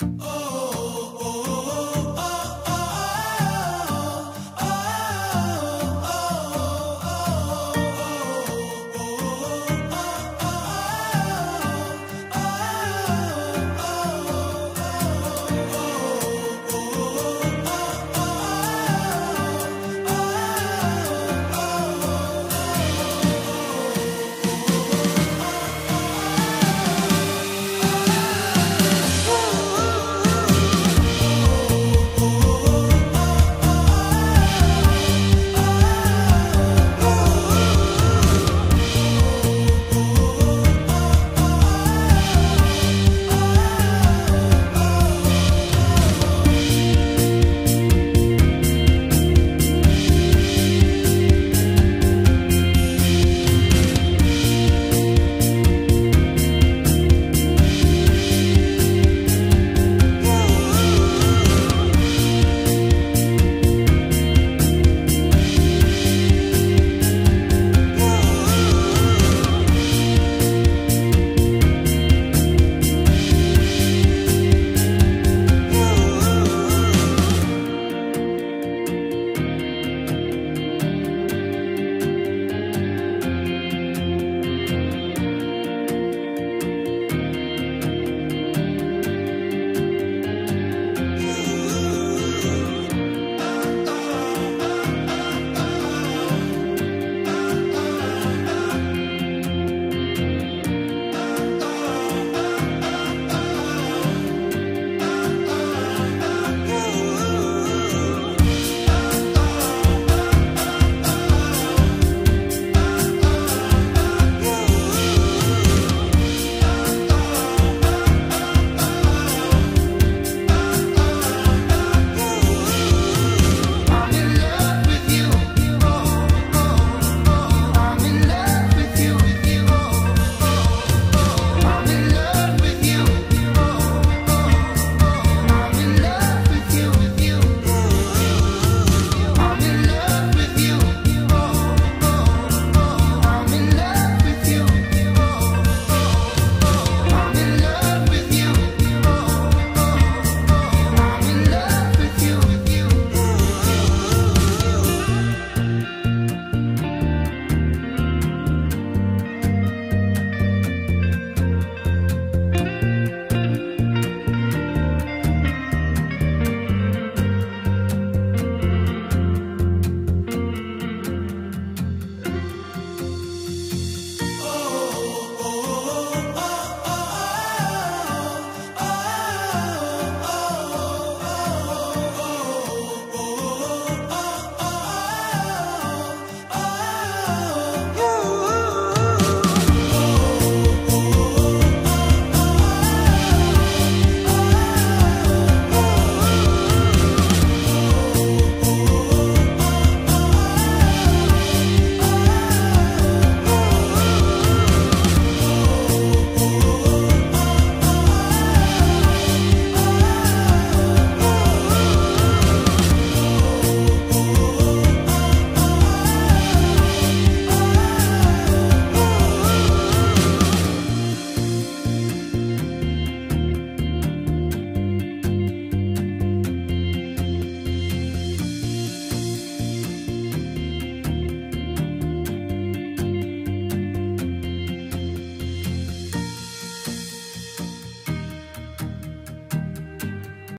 Oh.